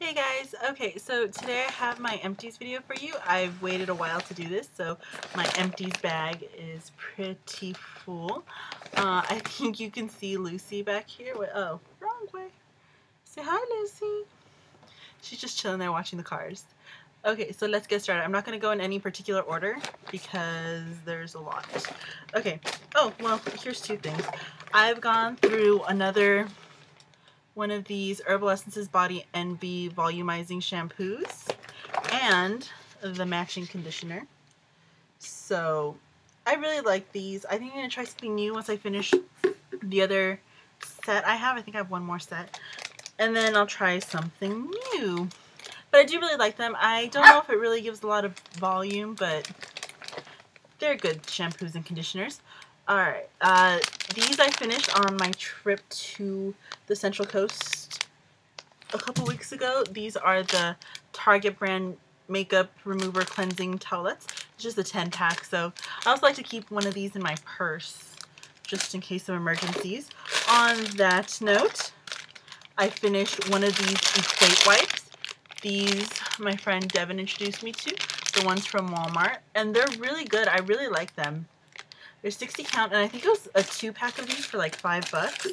Hey guys, okay, so today I have my empties video for you. I've waited a while to do this, so my empties bag is pretty full. Uh, I think you can see Lucy back here. Wait, oh, wrong way. Say hi, Lucy. She's just chilling there watching the cars. Okay, so let's get started. I'm not going to go in any particular order because there's a lot. Okay, oh, well, here's two things. I've gone through another one of these Herbal Essences Body Envy Volumizing Shampoos and the matching conditioner. So I really like these. I think I'm going to try something new once I finish the other set I have. I think I have one more set. And then I'll try something new. But I do really like them. I don't know if it really gives a lot of volume, but they're good shampoos and conditioners. Alright, uh, these I finished on my trip to the Central Coast a couple weeks ago. These are the Target brand makeup remover cleansing towelettes. It's just a 10 pack, so I also like to keep one of these in my purse just in case of emergencies. On that note, I finished one of these Equate wipes. These my friend Devin introduced me to, the ones from Walmart, and they're really good. I really like them. There's 60 count, and I think it was a two pack of these for like five bucks.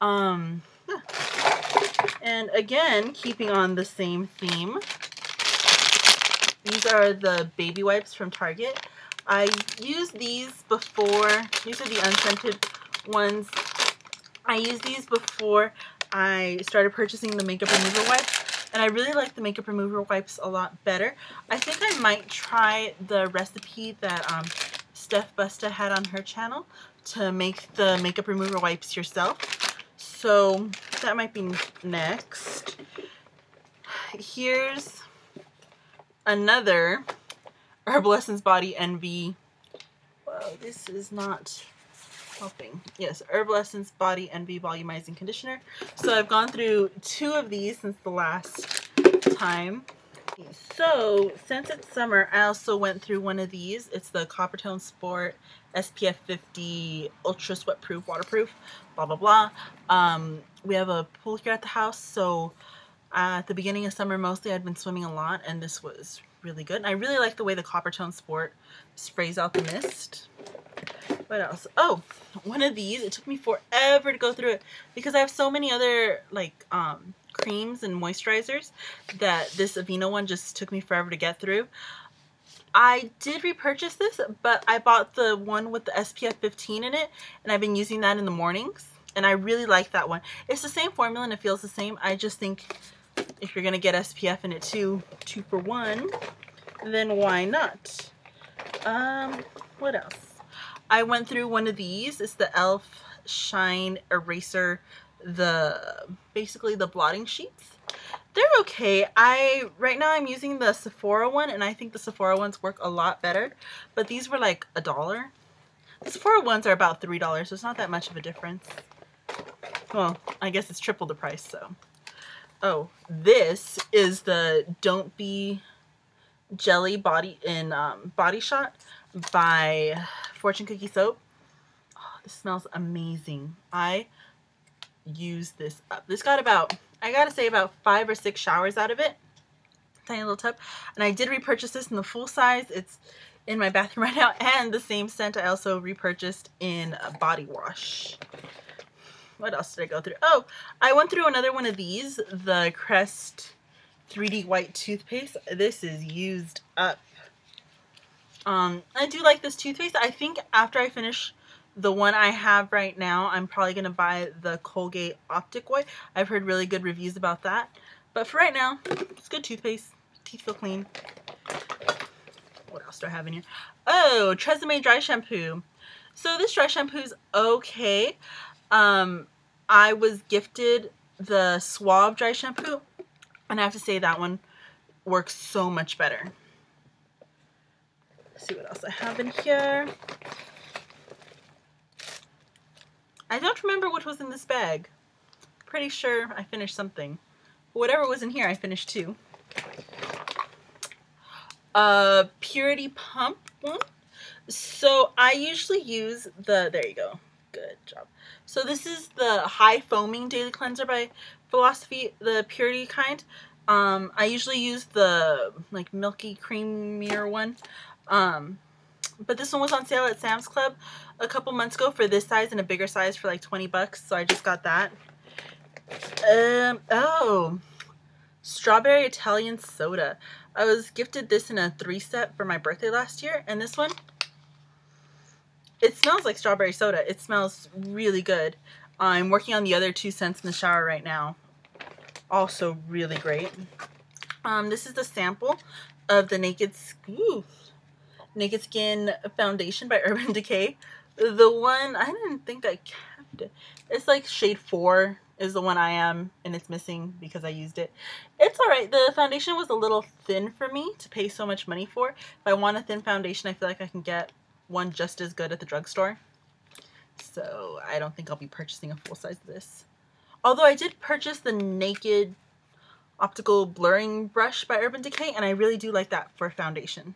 Um. And again, keeping on the same theme, these are the baby wipes from Target. I used these before, these are the unscented ones. I used these before I started purchasing the makeup remover wipes and I really like the makeup remover wipes a lot better. I think I might try the recipe that um, Steph Busta had on her channel to make the makeup remover wipes yourself. So that might be next. Here's another Herbal Essence Body Envy. Whoa, this is not helping. Yes, Herbal Essence Body Envy Volumizing Conditioner. So I've gone through two of these since the last time. So, since it's summer, I also went through one of these. It's the Coppertone Sport SPF 50 Ultra Sweat Proof, Waterproof, blah, blah, blah. Um, we have a pool here at the house, so uh, at the beginning of summer, mostly I'd been swimming a lot, and this was really good. And I really like the way the Coppertone Sport sprays out the mist. What else? Oh, one of these. It took me forever to go through it because I have so many other, like, um, creams and moisturizers that this Aveeno one just took me forever to get through. I did repurchase this, but I bought the one with the SPF 15 in it, and I've been using that in the mornings, and I really like that one. It's the same formula, and it feels the same. I just think if you're going to get SPF in it too, two for one, then why not? Um, what else? I went through one of these. It's the e.l.f. Shine Eraser the basically the blotting sheets. They're okay. I right now I'm using the Sephora one and I think the Sephora ones work a lot better. But these were like a dollar. The Sephora ones are about three dollars, so it's not that much of a difference. Well, I guess it's triple the price, so. Oh, this is the Don't Be Jelly Body in um, Body Shot by Fortune Cookie Soap. Oh, this smells amazing. I use this up. This got about, I gotta say about five or six showers out of it. Tiny little tub. And I did repurchase this in the full size. It's in my bathroom right now. And the same scent I also repurchased in a body wash. What else did I go through? Oh, I went through another one of these. The Crest 3D White Toothpaste. This is used up. Um, I do like this toothpaste. I think after I finish the one I have right now, I'm probably going to buy the Colgate Optic White. I've heard really good reviews about that. But for right now, it's good toothpaste. Teeth feel clean. What else do I have in here? Oh, Tresemme Dry Shampoo. So this dry shampoo is okay. Um, I was gifted the Suave Dry Shampoo. And I have to say that one works so much better. Let's see what else I have in here. I don't remember what was in this bag. Pretty sure I finished something. Whatever was in here, I finished too. Uh, Purity Pump one. So I usually use the, there you go. Good job. So this is the high foaming daily cleanser by Philosophy, the purity kind. Um, I usually use the like milky creamier one. Um, but this one was on sale at Sam's Club a couple months ago for this size and a bigger size for like 20 bucks. So I just got that. Um, oh, strawberry Italian soda. I was gifted this in a three set for my birthday last year. And this one, it smells like strawberry soda. It smells really good. I'm working on the other two scents in the shower right now. Also really great. Um, this is the sample of the Naked, ooh, Naked Skin Foundation by Urban Decay. The one, I didn't think I kept it. It's like shade 4 is the one I am, and it's missing because I used it. It's alright. The foundation was a little thin for me to pay so much money for. If I want a thin foundation, I feel like I can get one just as good at the drugstore. So I don't think I'll be purchasing a full size of this. Although I did purchase the Naked Optical Blurring Brush by Urban Decay, and I really do like that for foundation.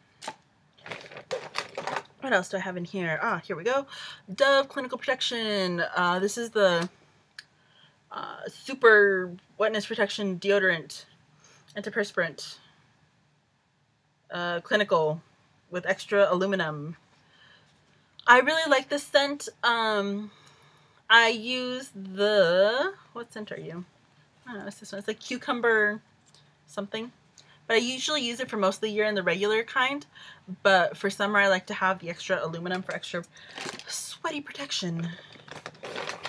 What else do I have in here? Ah, here we go. Dove Clinical Protection. Uh, this is the uh, Super Wetness Protection Deodorant Antiperspirant. Uh, clinical with extra aluminum. I really like this scent. Um, I use the, what scent are you? I don't know, it's this one. It's like cucumber something. But I usually use it for most of the year in the regular kind. But for summer, I like to have the extra aluminum for extra sweaty protection.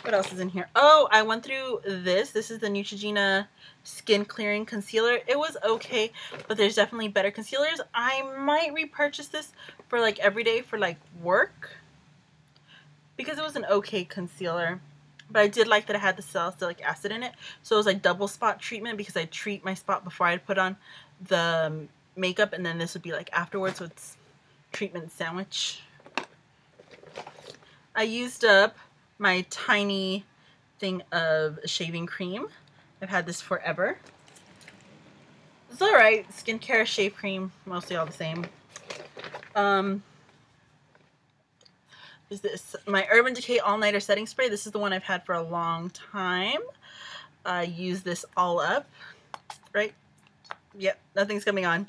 What else is in here? Oh, I went through this. This is the Neutrogena Skin Clearing Concealer. It was okay, but there's definitely better concealers. I might repurchase this for like every day for like work because it was an okay concealer. But I did like that it had the salicylic acid in it. So it was like double spot treatment because I treat my spot before I put on the makeup and then this would be like afterwards. It's treatment sandwich. I used up my tiny thing of shaving cream. I've had this forever. It's alright. Skincare, shave cream, mostly all the same. Um, is this my Urban Decay All Nighter Setting Spray. This is the one I've had for a long time. I use this all up, right? Yep, nothing's coming on.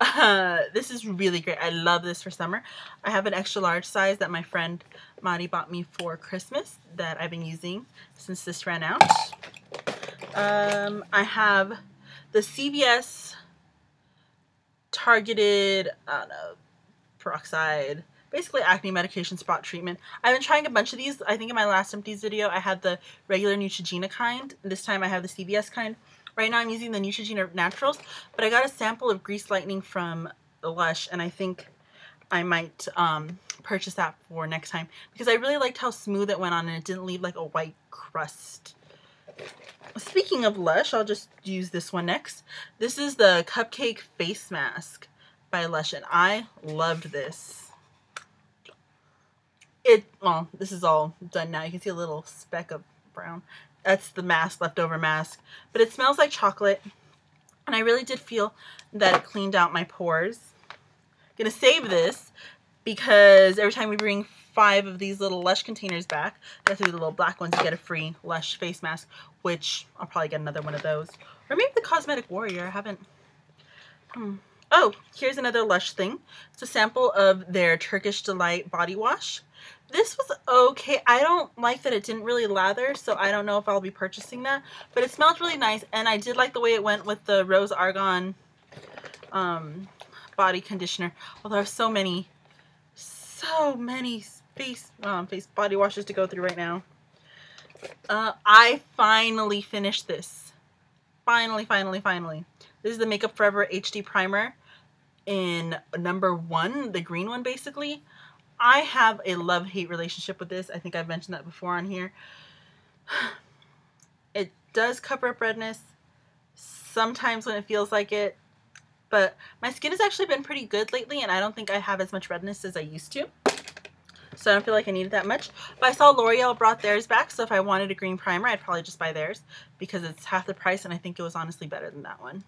Uh, this is really great. I love this for summer. I have an extra large size that my friend Madi bought me for Christmas that I've been using since this ran out. Um, I have the CVS targeted, I don't know, peroxide basically acne medication spot treatment. I've been trying a bunch of these. I think in my last empties video I had the regular Neutrogena kind. This time I have the CVS kind. Right now I'm using the Neutrogena Naturals, but I got a sample of Grease Lightning from Lush and I think I might um, purchase that for next time because I really liked how smooth it went on and it didn't leave like a white crust. Speaking of Lush, I'll just use this one next. This is the Cupcake Face Mask by Lush and I loved this it well this is all done now you can see a little speck of brown that's the mask leftover mask but it smells like chocolate and I really did feel that it cleaned out my pores I'm gonna save this because every time we bring five of these little Lush containers back that's the little black ones you get a free Lush face mask which I'll probably get another one of those or maybe the Cosmetic Warrior I haven't hmm. Oh, here's another Lush thing. It's a sample of their Turkish Delight body wash. This was okay. I don't like that it didn't really lather, so I don't know if I'll be purchasing that. But it smelled really nice, and I did like the way it went with the Rose Argan um, body conditioner. Although I have so many, so many face, um, face body washes to go through right now. Uh, I finally finished this. Finally, finally, finally. This is the Makeup Forever HD Primer in number one, the green one basically. I have a love-hate relationship with this. I think I've mentioned that before on here. It does cover up redness sometimes when it feels like it, but my skin has actually been pretty good lately and I don't think I have as much redness as I used to. So I don't feel like I needed that much. But I saw L'Oreal brought theirs back, so if I wanted a green primer, I'd probably just buy theirs because it's half the price and I think it was honestly better than that one.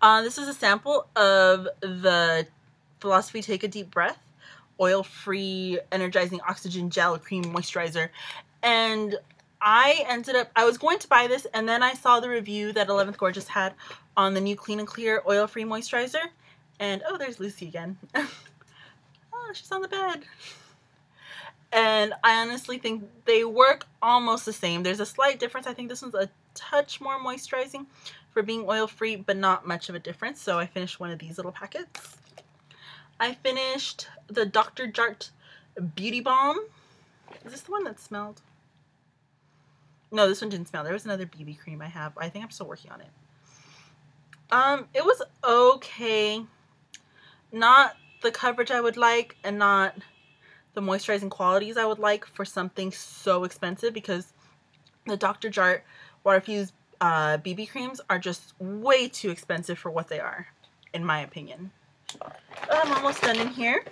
Uh, this is a sample of the Philosophy Take a Deep Breath oil-free energizing oxygen gel cream moisturizer and I ended up, I was going to buy this and then I saw the review that 11th Gorgeous had on the new Clean and Clear Oil-Free Moisturizer. And, oh, there's Lucy again. oh, she's on the bed. And I honestly think they work almost the same. There's a slight difference. I think this one's a touch more moisturizing for being oil-free, but not much of a difference. So I finished one of these little packets. I finished the Dr. Jart Beauty Balm. Is this the one that smelled? No, this one didn't smell. There was another BB cream I have. I think I'm still working on it. Um, it was okay. Not the coverage I would like and not the moisturizing qualities I would like for something so expensive because the Dr. Jart water fused uh, BB creams are just way too expensive for what they are, in my opinion. Oh, I'm almost done in here.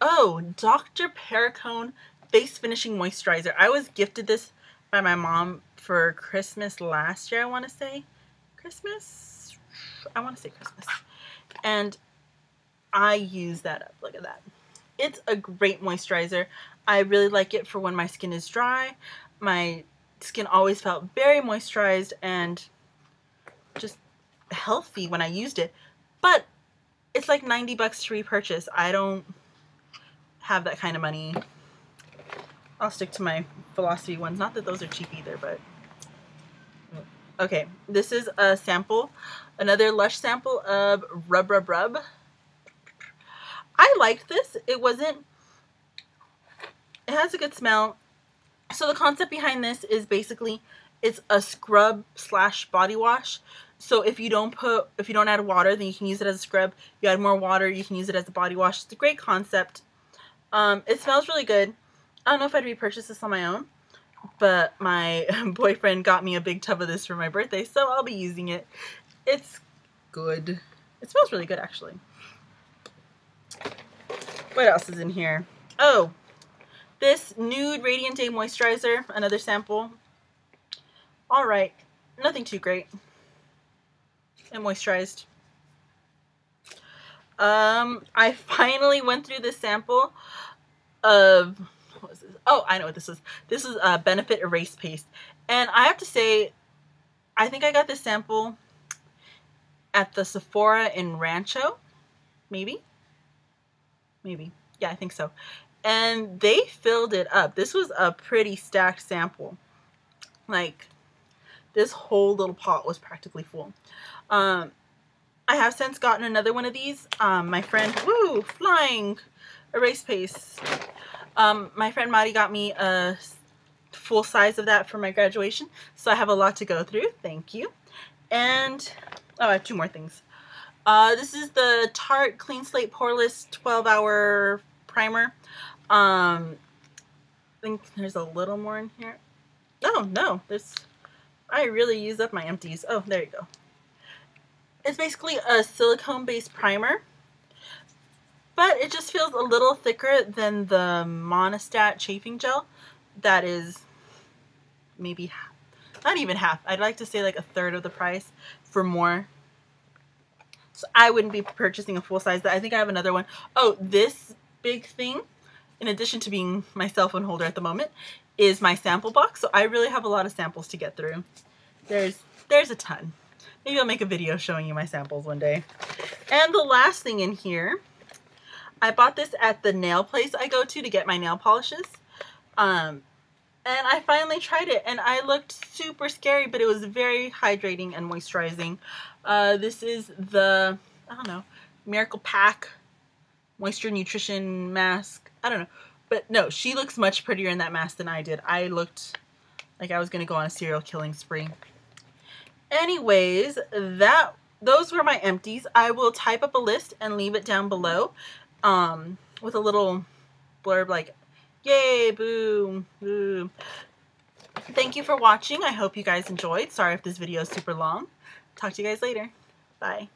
Oh, Dr. Perricone Face Finishing Moisturizer. I was gifted this by my mom for Christmas last year, I want to say. Christmas? I want to say Christmas. And I use that up. Look at that. It's a great moisturizer. I really like it for when my skin is dry. My skin always felt very moisturized and just healthy when I used it. But it's like 90 bucks to repurchase. I don't have that kind of money I'll stick to my Philosophy ones. Not that those are cheap either, but... Okay, this is a sample, another Lush sample of Rub Rub Rub. I liked this. It wasn't... It has a good smell. So the concept behind this is basically it's a scrub slash body wash. So if you don't put, if you don't add water, then you can use it as a scrub. You add more water, you can use it as a body wash. It's a great concept. Um, it smells really good. I don't know if I'd repurchase this on my own, but my boyfriend got me a big tub of this for my birthday, so I'll be using it. It's good. It smells really good, actually. What else is in here? Oh, this Nude Radiant Day Moisturizer, another sample. All right, nothing too great. And moisturized. Um, I finally went through this sample of what was this? Oh, I know what this is. This is a Benefit Erase Paste. And I have to say, I think I got this sample at the Sephora in Rancho. Maybe? Maybe. Yeah, I think so. And they filled it up. This was a pretty stacked sample. Like, this whole little pot was practically full. Um, I have since gotten another one of these. Um, my friend, woo, flying erase paste um, my friend Mari got me a full size of that for my graduation, so I have a lot to go through. Thank you. And, oh, I have two more things. Uh, this is the Tarte Clean Slate Poreless 12 Hour Primer. Um, I think there's a little more in here. Oh, no, there's, I really use up my empties. Oh, there you go. It's basically a silicone-based primer but it just feels a little thicker than the Monistat chafing gel that is maybe half, not even half. I'd like to say like a third of the price for more. So I wouldn't be purchasing a full size. I think I have another one. Oh, this big thing, in addition to being my cell phone holder at the moment, is my sample box. So I really have a lot of samples to get through. There's, there's a ton. Maybe I'll make a video showing you my samples one day. And the last thing in here I bought this at the nail place I go to to get my nail polishes. Um, and I finally tried it and I looked super scary, but it was very hydrating and moisturizing. Uh, this is the, I don't know, Miracle Pak Moisture Nutrition Mask. I don't know. But no, she looks much prettier in that mask than I did. I looked like I was going to go on a serial killing spree. Anyways, that those were my empties. I will type up a list and leave it down below um, with a little blurb like, yay, boom, boom. Thank you for watching. I hope you guys enjoyed. Sorry if this video is super long. Talk to you guys later. Bye.